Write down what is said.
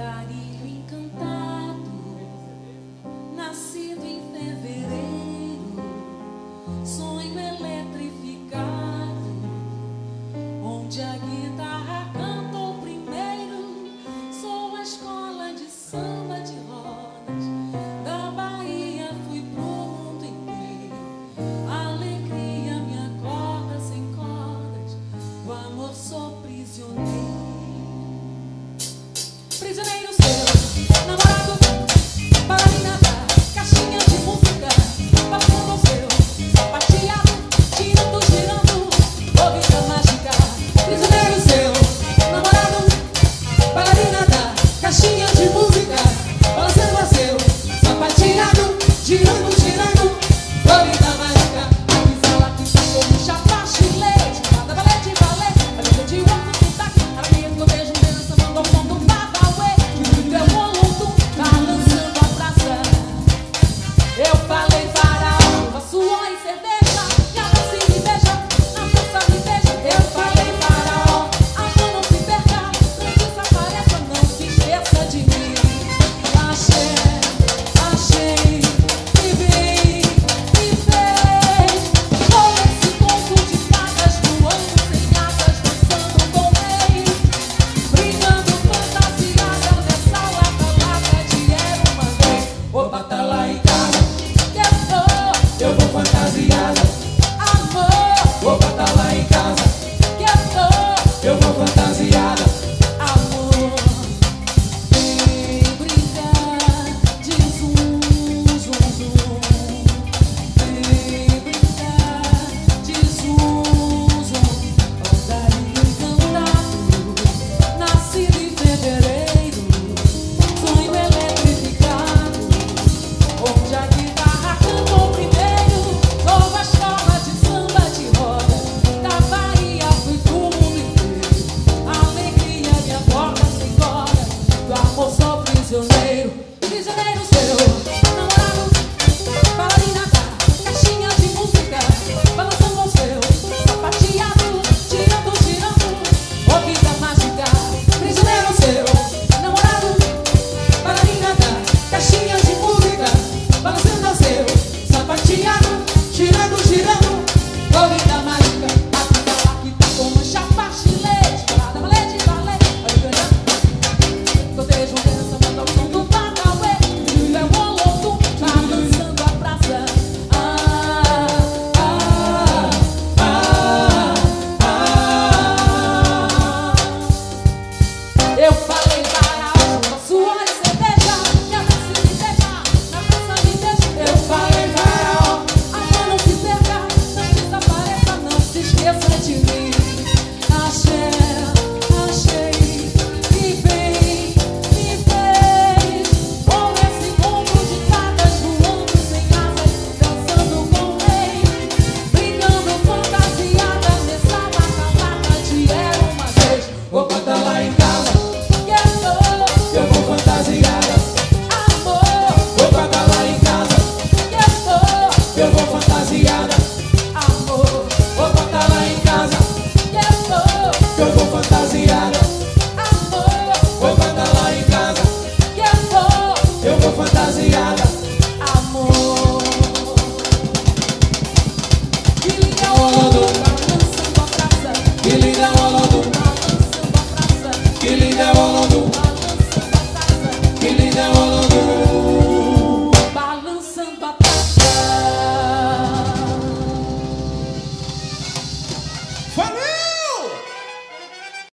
andarilho encantado, nascido em fevereiro, sonho. prisioneiro prisioneiro, prisioneiro sou. Eu só te.